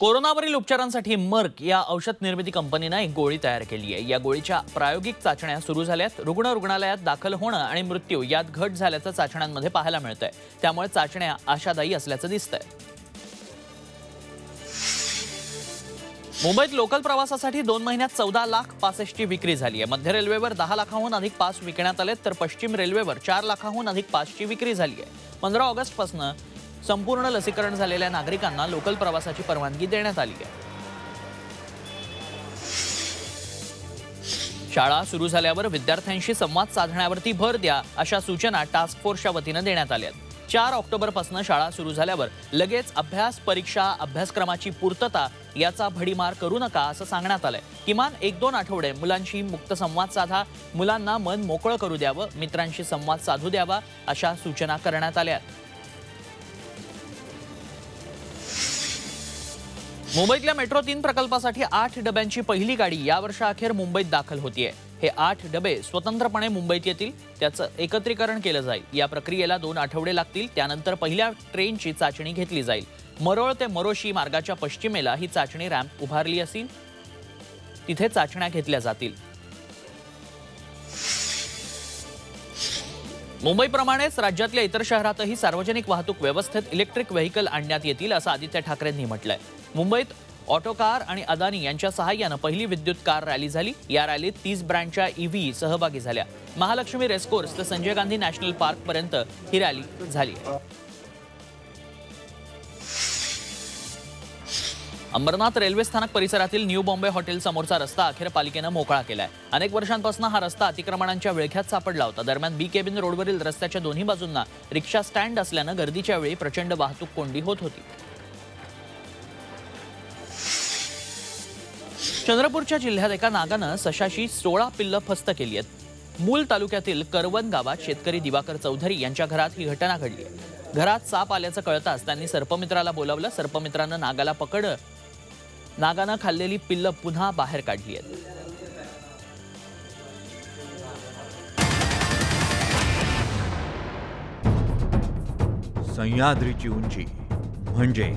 कोरोनावरील उपचारांसाठी मर्क या औषध निर्मिती कंपनीनं एक गोळी तयार केली आहे. या गोळीच्या प्रायोगिक चाचण्या सुरू झाल्यात. रुग्ण रुग्णालयात दाखल होणं आणि मृत्यू यात घट झाल्याचं चाचण्यांमध्ये पाहायला मिळतंय. त्यामुळे चाचण्या आशादायी असल्याचं दिसतंय. मुंबईत लोकल प्रवासासाठी दोन महिन्यात चौदा लाख पासेसची विक्री झाली आहे. मध्य रेल्वेवर दहा लाखाहून अधिक पास विकण्यात आलेत तर पश्चिम रेल्वेवर चार लाखाहून अधिक पासची विक्री झाली आहे. पंधरा ऑगस्टपासून संपूर्ण लसीकरण झालेल्या नागरिकांना लोकल प्रवासाची परवानगी देण्यात आली आहे. शाळा सुरू झाल्यावर विद्यार्थ्यांशी संवाद साधण्यावरती भर द्या अशा सूचना टास्क फोर्सच्या वतीनं देण्यात आल्या चार ऑक्टोबरपासून शाळा सुरू झाल्यावर लगेच अभ्यास परीक्षा अभ्यासक्रमाची पूर्तता याचा भडीमार करू नका असं सांगण्यात आलंय. किमान एक दोन आठवडे मुलांशी मुक्त संवाद साधा मुलांना मन मोकळं करू द्यावं मित्रांशी संवाद साधू द्यावा अशा सूचना करण्यात आल्या मुंबईतल्या मेट्रो तीन प्रकल्पासाठी आठ डब्यांची पहिली गाडी या वर्षाअखेर मुंबईत दाखल होतीये. हे आठ डबे स्वतंत्रपणे मुंबईत येतील त्याचं एकत्रीकरण केलं जाईल. या प्रक्रियेला दोन आठवडे लागतील त्यानंतर पहिल्या ट्रेनची चाचणी घेतली जाईल. मरोळ ते मरोशी मार्गाच्या पश्चिमेला ही चाचणी रॅम्प उभारली असेल. तिथे चाचण्या घेतल्या जातील. मुंबईप्रमाणेच राज्यातल्या इतर शहरातही सार्वजनिक वाहतूक व्यवस्थेत इलेक्ट्रिक व्हेकल आणण्यात येतील असं आदित्य ठाकरेंनी म्हटलंय. मुंबईत ऑटो कार आणि अदानी यांच्या सहाय्यानं पहिली विद्युत कार रॅली झाली. या रॅलीत तीस ब्रँडच्या ईव्ही सहभागी झाल्या. महालक्ष्मी रेसकोर्स ते संजय गांधी नॅशनल पार्कपर्यंत ही रॅली झाली. अंबरनाथ रेल्वे स्थानक परिसरातील न्यू बॉम्बे हॉटेल समोरचा रस्ता अखेर पालिकेनं मोकळा केलाय. अनेक वर्षांपासून हा रस्ता अतिक्रमणांच्या विळख्यात सापडला होता. दरम्यान बी केबिन रोडवरील रस्त्याच्या दोन्ही बाजूंना रिक्षा स्टँड असल्यानं गर्दीच्या वेळी प्रचंड वाहतूक कोंडी होत होती. चंद्रपूरच्या जिल्ह्यात एका नागानं सशाशी सोळा पिल्लं फस्त केली आहेत. मूल तालुक्यातील करवन गावात शेतकरी दिवाकर चौधरी यांच्या घरात ही घटना घडली घरात साप आल्याचं कळताच त्यांनी सर्पमित्राला बोलावलं. सर्पमित्रानं नागाला पकड नागानं खाल्लेली पिल्लं पुन्हा बाहेर काढली आहेत. सह्याद्रीची उंची म्हणजे